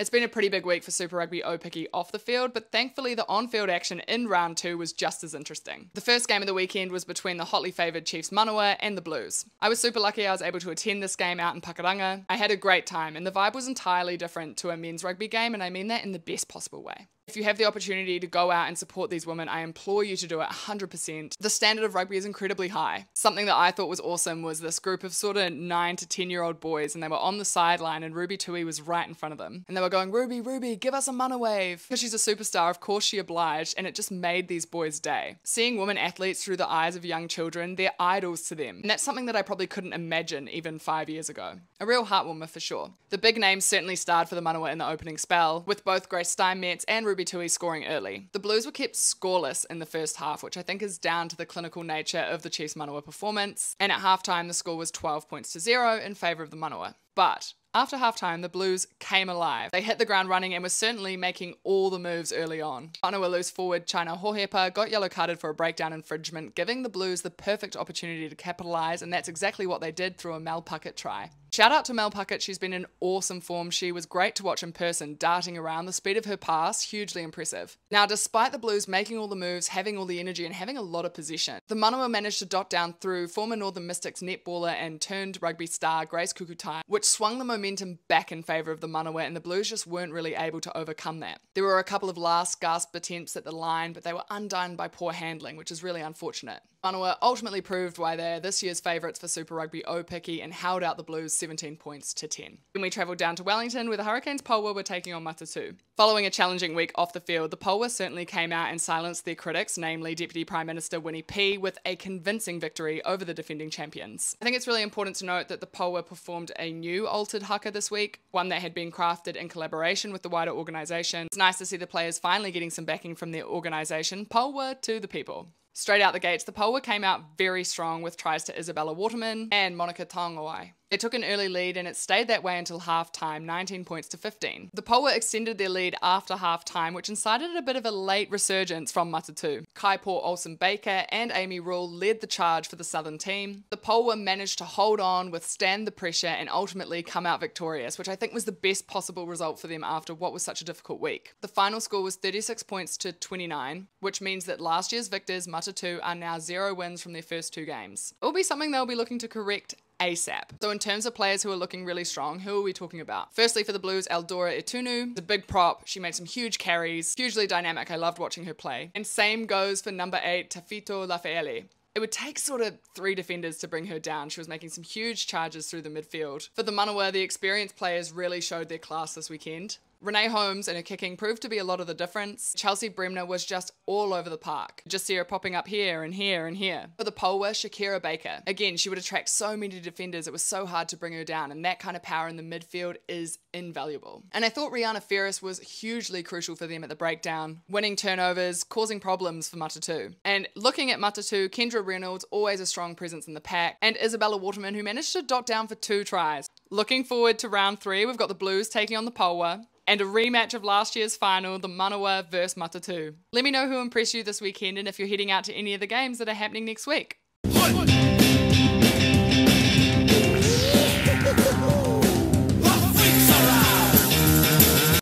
It's been a pretty big week for Super Rugby Aupiki off the field, but thankfully the on field action in round two was just as interesting. The first game of the weekend was between the hotly favoured Chiefs Manawa and the Blues. I was super lucky I was able to attend this game out in Pakuranga. I had a great time, and the vibe was entirely different to a men's rugby game, and I mean that in the best possible way. If you have the opportunity to go out and support these women, I implore you to do it 100%. The standard of rugby is incredibly high. Something that I thought was awesome was this group of sort of 9 to 10 year old boys, and they were on the sideline, and Ruby Tui was right in front of them. And they were going, Ruby, Ruby, give us a mana wave. Because she's a superstar, of course she obliged, and it just made these boys' day. Seeing women athletes through the eyes of young children, they're idols to them. And that's something that I probably couldn't imagine even five years ago. A real heartwarmer for sure. The big names certainly starred for the Manawa in the opening spell, with both Grace Steinmetz and Ruby Tui scoring early. The Blues were kept scoreless in the first half, which I think is down to the clinical nature of the Chiefs Manawa performance. And at halftime, the score was 12 points to zero in favour of the Manawa. But after halftime, the Blues came alive. They hit the ground running and were certainly making all the moves early on. Loose forward China Hohepa got yellow carded for a breakdown infringement, giving the Blues the perfect opportunity to capitalise, and that's exactly what they did through a Mel Puckett try. Shout out to Mel Puckett, she's been in awesome form. She was great to watch in person, darting around. The speed of her pass, hugely impressive. Now, despite the Blues making all the moves, having all the energy, and having a lot of position, the Manawa managed to dot down through former Northern Mystics netballer and turned rugby star Grace Kukutai, which swung the momentum back in favour of the Manawa, and the Blues just weren't really able to overcome that. There were a couple of last gasp attempts at the line, but they were undone by poor handling, which is really unfortunate. Manawa ultimately proved why they're this year's favourites for Super Rugby Aupiki and held out the Blues 17 points to 10. Then we travelled down to Wellington where the Hurricanes Poua were taking on Matatu. Following a challenging week off the field, the Poua certainly came out and silenced their critics, namely Deputy Prime Minister Winnie P, with a convincing victory over the defending champions. I think it's really important to note that the Poua performed a new altered haka this week, one that had been crafted in collaboration with the wider organisation. It's nice to see the players finally getting some backing from their organisation, Poua to the people. Straight out the gates, the Poua came out very strong with tries to Isabella Waterman and Monica Tongawai. It took an early lead and it stayed that way until half time, 19 points to 15. The Poua extended their lead after half time, which incited a bit of a late resurgence from Matatu. Kaipo Olsen Baker and Amy Rule led the charge for the Southern team. The Poua managed to hold on, withstand the pressure, and ultimately come out victorious, which I think was the best possible result for them after what was such a difficult week. The final score was 36 points to 29, which means that last year's victors, Matatu, are now zero wins from their first two games. It will be something they'll be looking to correct ASAP. So in terms of players who are looking really strong, who are we talking about? Firstly, for the Blues, Aldora Itunu, the big prop. She made some huge carries, hugely dynamic. I loved watching her play. And same goes for number eight, Tafito Lafaele. It would take sort of three defenders to bring her down. She was making some huge charges through the midfield. For the Manawa, the experienced players really showed their class this weekend. Renee Holmes and her kicking proved to be a lot of the difference. Chelsea Bremner was just all over the park. Just see her popping up here and here and here. For the Poua, Shakira Baker. Again, she would attract so many defenders, it was so hard to bring her down, and that kind of power in the midfield is invaluable. And I thought Rihanna Ferris was hugely crucial for them at the breakdown, winning turnovers, causing problems for Matatu. And looking at Matatu, Kendra Reynolds, always a strong presence in the pack, and Isabella Waterman, who managed to dot down for two tries. Looking forward to round three, we've got the Blues taking on the Poua and a rematch of last year's final, the Manawa vs Matatu. Let me know who impressed you this weekend and if you're heading out to any of the games that are happening next week.